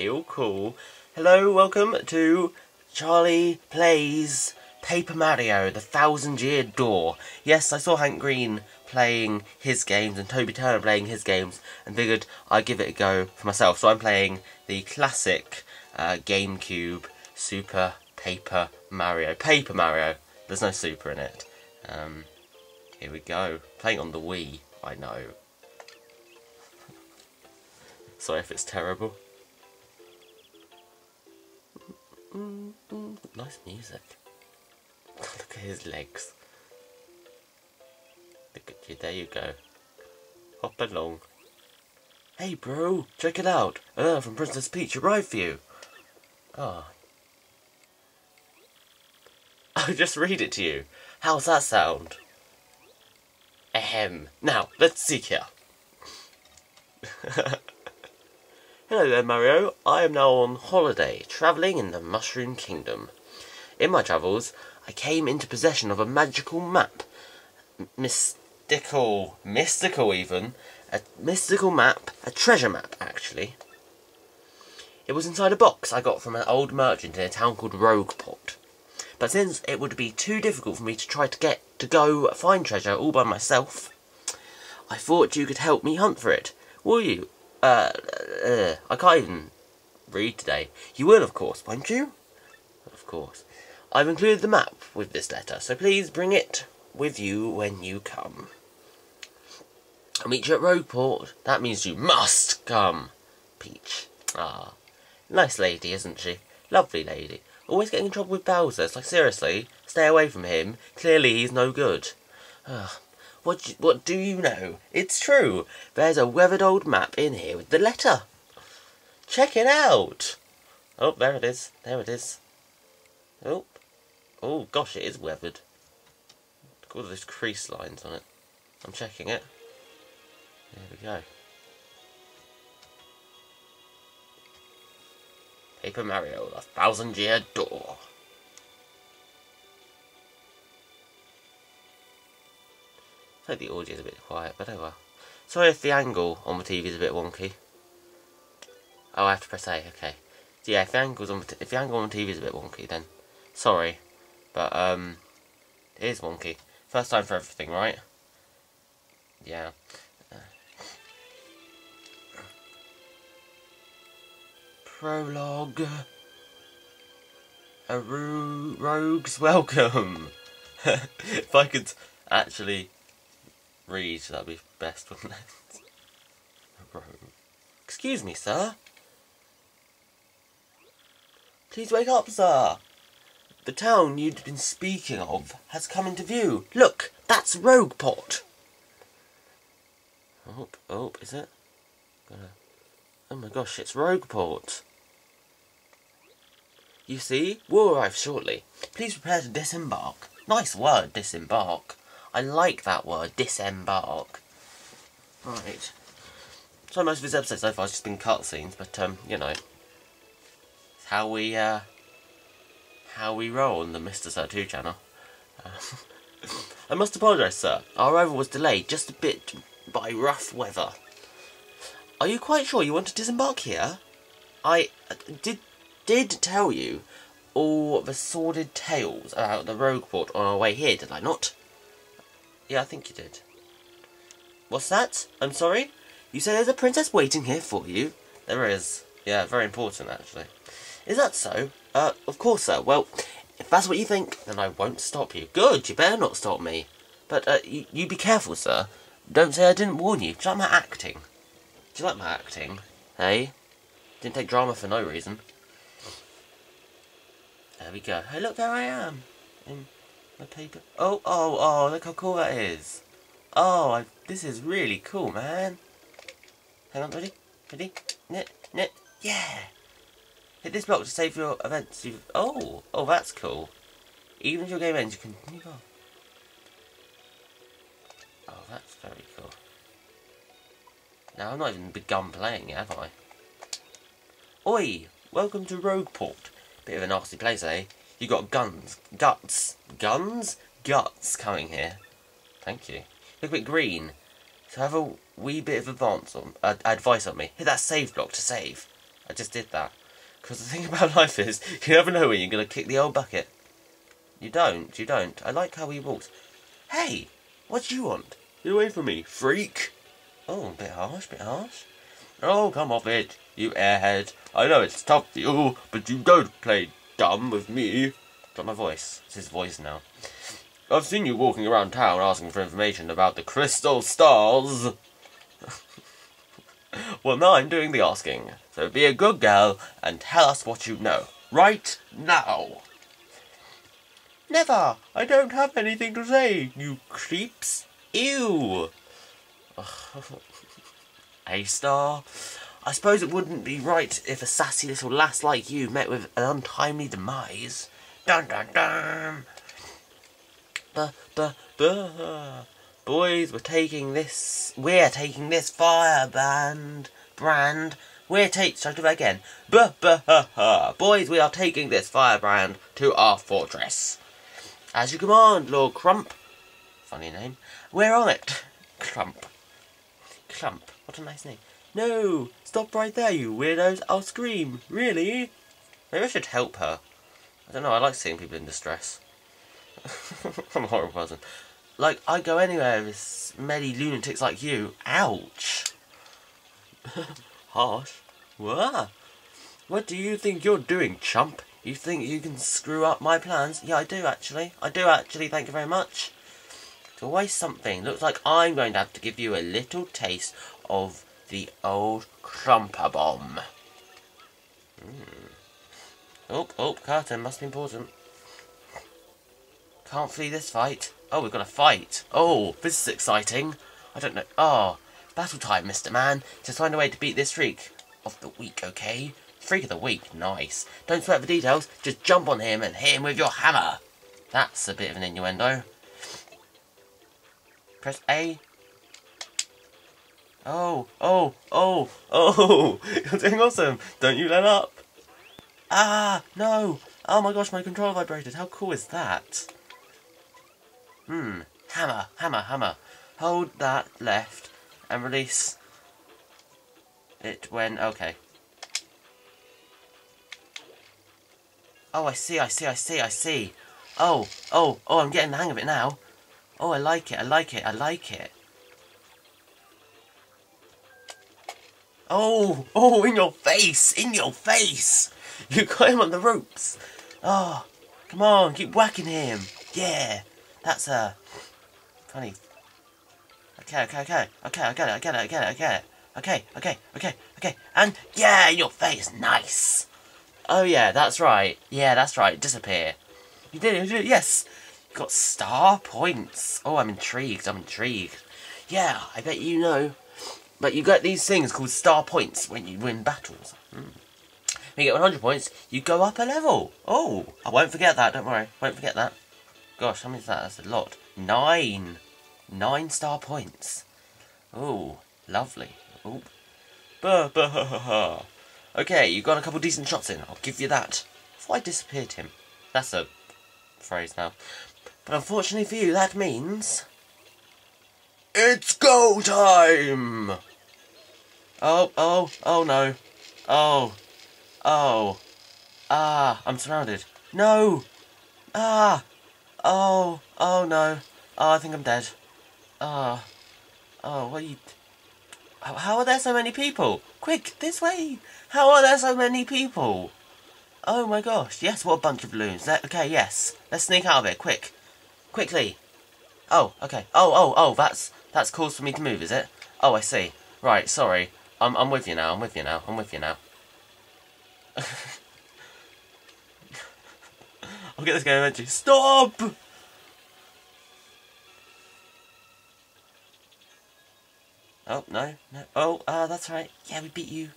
Okay, all cool. Hello, welcome to Charlie Plays Paper Mario, The Thousand Year Door. Yes, I saw Hank Green playing his games and Toby Turner playing his games and figured I'd give it a go for myself. So I'm playing the classic uh, GameCube Super Paper Mario. Paper Mario. There's no super in it. Um, here we go. Playing on the Wii, I know. Sorry if it's terrible. Nice music. Look at his legs. Look at you, there you go. Hop along. Hey bro, check it out. Uh, from Princess Peach arrived for you. Ah. Oh. I'll just read it to you. How's that sound? Ahem. Now, let's see here. Hello there, Mario. I am now on holiday, travelling in the Mushroom Kingdom. In my travels, I came into possession of a magical map. Mystical, mystical even. A mystical map, a treasure map, actually. It was inside a box I got from an old merchant in a town called Rogueport. But since it would be too difficult for me to try to get to go find treasure all by myself, I thought you could help me hunt for it. Will you? Uh, uh, I can't even read today. You will, of course, won't you? Of course. I've included the map with this letter, so please bring it with you when you come. I'll meet you at Rogueport. That means you must come. Peach. Ah. Nice lady, isn't she? Lovely lady. Always getting in trouble with Bowser. It's like, seriously, stay away from him. Clearly he's no good. Ugh. What, what do you know? It's true. There's a weathered old map in here with the letter. Check it out. Oh, there it is. There it is. Oh. Oh, gosh, it is weathered. Look at all those crease lines on it. I'm checking it. There we go. Paper Mario, the Thousand Year Door. Think the audio is a bit quiet, but oh well. Sorry if the angle on the TV is a bit wonky. Oh, I have to press A, okay. So yeah, if the, angle's on the if the angle on the TV is a bit wonky, then sorry. But, um, it is wonky. First time for everything, right? Yeah. Prologue. A ro rogue's welcome. if I could actually read, that'd be best, wouldn't it? Excuse me, sir. Please wake up, sir. The town you'd been speaking of has come into view. Look, that's Rogueport. Oh, oh, is it? Oh my gosh, it's Rogueport. You see, we'll arrive shortly. Please prepare to disembark. Nice word, disembark. I like that word, disembark. Right. So most of this episode so far has just been cutscenes, but, um, you know. It's how we, uh, how we roll on the Mr. Sir 2 channel. Uh, I must apologise, sir. Our arrival was delayed just a bit by rough weather. Are you quite sure you want to disembark here? I uh, did did tell you all the sordid tales about the Rogueport on our way here, did I not? Yeah, I think you did. What's that? I'm sorry? You say there's a princess waiting here for you? There is. Yeah, very important, actually. Is that so? Uh, of course, sir. Well, if that's what you think, then I won't stop you. Good, you better not stop me. But, uh, you, you be careful, sir. Don't say I didn't warn you. Do you like my acting? Do you like my acting? Hey? Didn't take drama for no reason. There we go. Hey, look, there I am. In paper. Oh, oh, oh, look how cool that is. Oh, I, this is really cool, man. Hang on, ready? Ready? Knit, knit. Yeah! Hit this block to save your events. You've, oh, oh, that's cool. Even if your game ends, you can move on. Oh, that's very cool. Now, I've not even begun playing yet, have I? Oi! Welcome to Rogueport. Bit of a nasty place, eh? You got guns. Guts. Guns? Guts coming here. Thank you. Look a bit green. So have a wee bit of advance on, uh, advice on me. Hit that save block to save. I just did that. Because the thing about life is, you never know when you're going to kick the old bucket. You don't, you don't. I like how he walks. Hey, what do you want? Get away from me, freak. Oh, a bit harsh, bit harsh. Oh, come off it, you airhead. I know it's tough for you, but you don't play dumb with me. Got my voice. It's his voice now. I've seen you walking around town asking for information about the crystal stars. well, now I'm doing the asking. So be a good girl and tell us what you know. Right now. Never. I don't have anything to say, you creeps. Ew. A star. I suppose it wouldn't be right if a sassy little lass like you met with an untimely demise. Dun dun dun. Buh, buh, buh. Boys, we're taking this. We're taking this fire band brand. We're taking. Do that again? Buh, buh, ha, ha. Boys, we are taking this firebrand to our fortress. As you command, Lord Crump. Funny name. We're on it. Clump. Clump. What a nice name. No! Stop right there, you weirdos. I'll scream. Really? Maybe I should help her. I don't know, I like seeing people in distress. I'm a horrible person. Like, I go anywhere with smelly lunatics like you. Ouch! Harsh. What? What do you think you're doing, chump? You think you can screw up my plans? Yeah, I do actually. I do actually, thank you very much. It's always something. Looks like I'm going to have to give you a little taste of the old crumper bomb. Mm. Oh, oh, curtain, must be important. Can't flee this fight. Oh, we've got a fight. Oh, this is exciting. I don't know. Oh, battle time, Mr. Man. Just find a way to beat this freak of the week, okay? Freak of the week, nice. Don't sweat the details, just jump on him and hit him with your hammer. That's a bit of an innuendo. Press A. Oh, oh, oh, oh! You're doing awesome! Don't you let up! Ah, no! Oh my gosh, my controller vibrated. How cool is that? Hmm. Hammer, hammer, hammer. Hold that left and release it when... Okay. Oh, I see, I see, I see, I see. Oh, oh, oh, I'm getting the hang of it now. Oh, I like it, I like it, I like it. Oh, oh, in your face, in your face. You got him on the ropes. Oh, come on, keep whacking him. Yeah. That's a uh, funny. Okay, okay, okay, okay, I get it, I get it, I get it, I get it. Okay, okay, okay, okay, and yeah, in your face, nice. Oh yeah, that's right. Yeah, that's right. Disappear. You did it. You did it. Yes. You got star points. Oh, I'm intrigued. I'm intrigued. Yeah, I bet you know. But you get these things called star points when you win battles. Hmm. When you get 100 points, you go up a level. Oh, I won't forget that. Don't worry. Won't forget that. Gosh, how many is that? That's a lot. Nine. Nine star points. Oh, lovely. Oh. Bah, bah, ha, ha, ha. Okay, you got a couple decent shots in. I'll give you that. Before I disappeared him. That's a phrase now. But unfortunately for you, that means... It's go time! Oh, oh, oh no. Oh. Oh. Ah, I'm surrounded. No! Ah! Oh, oh no. Oh, I think I'm dead. Oh. Oh, what you... How are there so many people? Quick, this way! How are there so many people? Oh my gosh, yes, what a bunch of balloons. Okay, yes. Let's sneak out of it, quick. Quickly. Oh, okay. Oh, oh, oh, that's that's cause for me to move, is it? Oh, I see. Right, sorry. I'm, I'm with you now, I'm with you now, I'm with you now. I'll get this game eventually. Stop! Oh, no, no. Oh, ah, uh, that's right. Yeah, we beat you.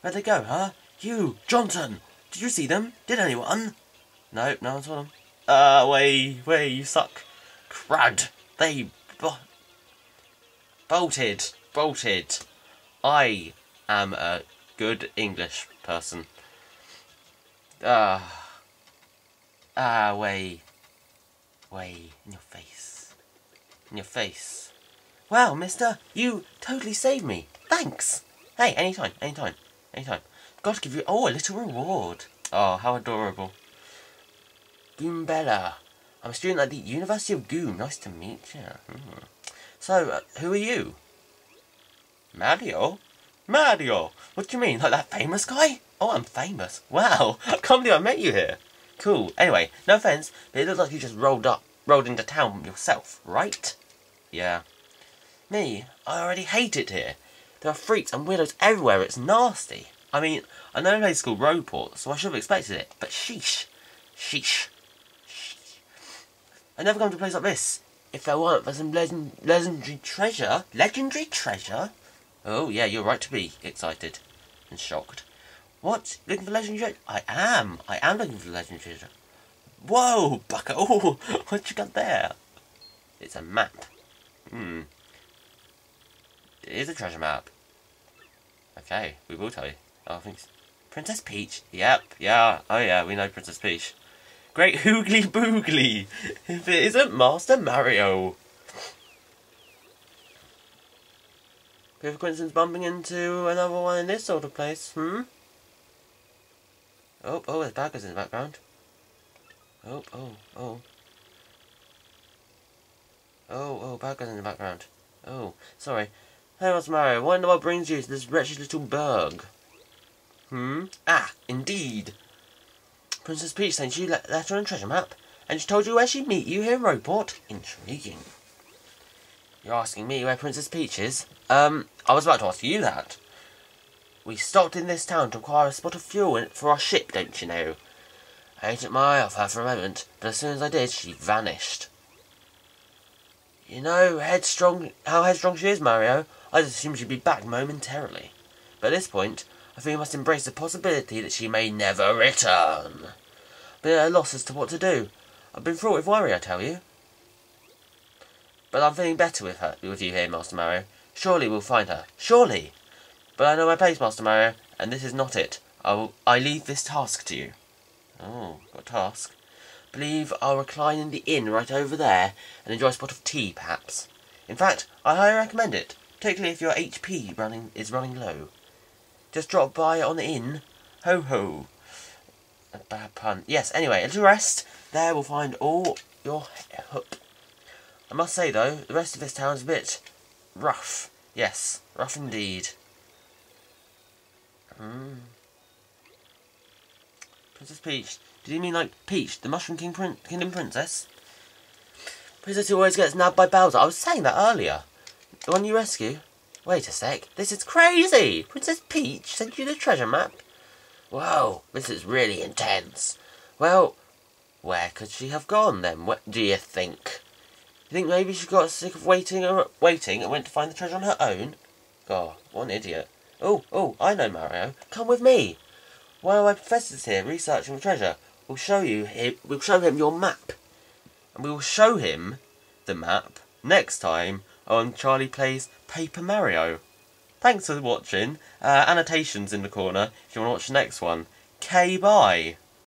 Where'd they go, huh? You, Johnson! Did you see them? Did anyone? No, no one saw them. Uh, way, way, you suck. Crud! They bo bolted, bolted. I am a good English person. Ah. Ah, way. Way. In your face. In your face. Well, mister, you totally saved me. Thanks. Hey, anytime, anytime, anytime. got to give you... Oh, a little reward. Oh, how adorable. Goombella. I'm a student at the University of Goom. Nice to meet you. Mm. So, uh, who are you? Mario? Mario! What do you mean? Like that famous guy? Oh, I'm famous. Wow. I can't believe I met you here. Cool. Anyway, no offense, but it looks like you just rolled up, rolled into town yourself, right? Yeah. Me? I already hate it here. There are freaks and weirdos everywhere. It's nasty. I mean, I know a place called Rogueport, so I should have expected it. But sheesh. Sheesh. sheesh. I never come to a place like this. If there weren't for some legend legendary treasure. Legendary treasure? Oh, yeah, you're right to be excited and shocked. What? Looking for legendary? I am. I am looking for legendary. Whoa, bucko. Oh, what you got there? It's a map. Hmm. It is a treasure map. Okay, we will tell you. Oh, I think Princess Peach. Yep, yeah. Oh yeah, we know Princess Peach. Great Hoogly Boogly. If it isn't Master Mario. Of coincidence bumping into another one in this sort of place, hmm? Oh, oh, there's baggers in the background. Oh, oh, oh. Oh, oh, baggers in the background. Oh, sorry. Hey, Master Mario, wonder what brings you to this wretched little burg? Hmm? Ah, indeed. Princess Peach sent you a letter and treasure map, and she told you where she'd meet you here in Rogueport. Intriguing. You're asking me where Princess Peach is? Um, I was about to ask you that. We stopped in this town to acquire a spot of fuel for our ship, don't you know? I took my eye off her for a moment, but as soon as I did, she vanished. You know headstrong how headstrong she is, Mario. I just assumed she'd be back momentarily. But at this point, I think we must embrace the possibility that she may never return. But at a loss as to what to do. I've been fraught with worry, I tell you. But I'm feeling better with her, with you here, Master Mario. Surely we'll find her. Surely! But I know my place, Master Mario, and this is not it. I will. I leave this task to you. Oh, got task. Believe I'll recline in the inn right over there and enjoy a spot of tea, perhaps. In fact, I highly recommend it particularly if your HP running is running low. Just drop by on the inn. Ho ho. A bad pun. Yes, anyway, a little rest. There we'll find all your hook. I must say, though, the rest of this town is a bit rough. Yes, rough indeed. Hmm. Princess Peach. Did he mean like Peach, the Mushroom King Prin Kingdom Princess? Princess who always gets nabbed by Bowser. I was saying that earlier. The one you rescue? Wait a sec. This is crazy! Princess Peach sent you the treasure map? Whoa, this is really intense. Well, where could she have gone then? What do you think? You think maybe she got sick of waiting, or waiting and went to find the treasure on her own? God, what an idiot. Oh, oh, I know, Mario. Come with me. While my professor's here researching the treasure, we'll show you him, we'll show him your map. And we will show him the map next time on Charlie Plays Paper Mario. Thanks for watching. Uh, annotations in the corner if you want to watch the next one. K bye.